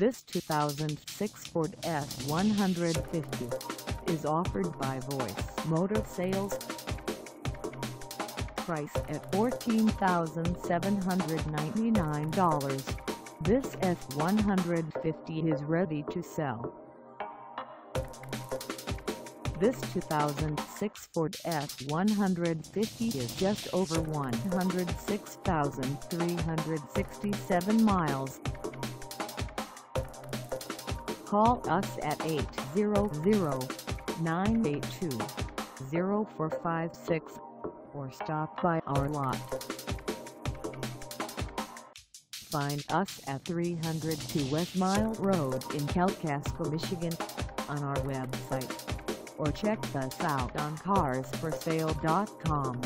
This 2006 Ford F-150 is offered by Voice Motor Sales. Price at $14,799. This F-150 is ready to sell. This 2006 Ford F-150 is just over 106,367 miles. Call us at 800-982-0456 or stop by our lot. Find us at 302 West Mile Road in Kalkaska, Michigan on our website or check us out on carsforsale.com.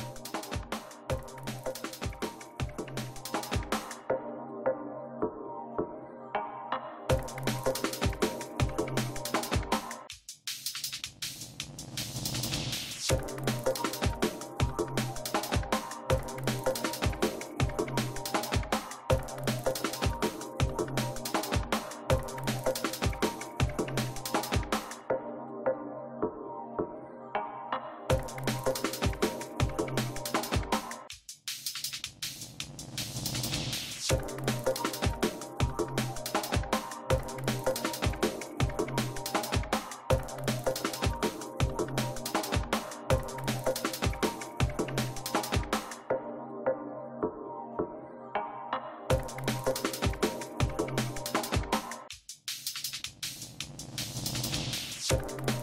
Thank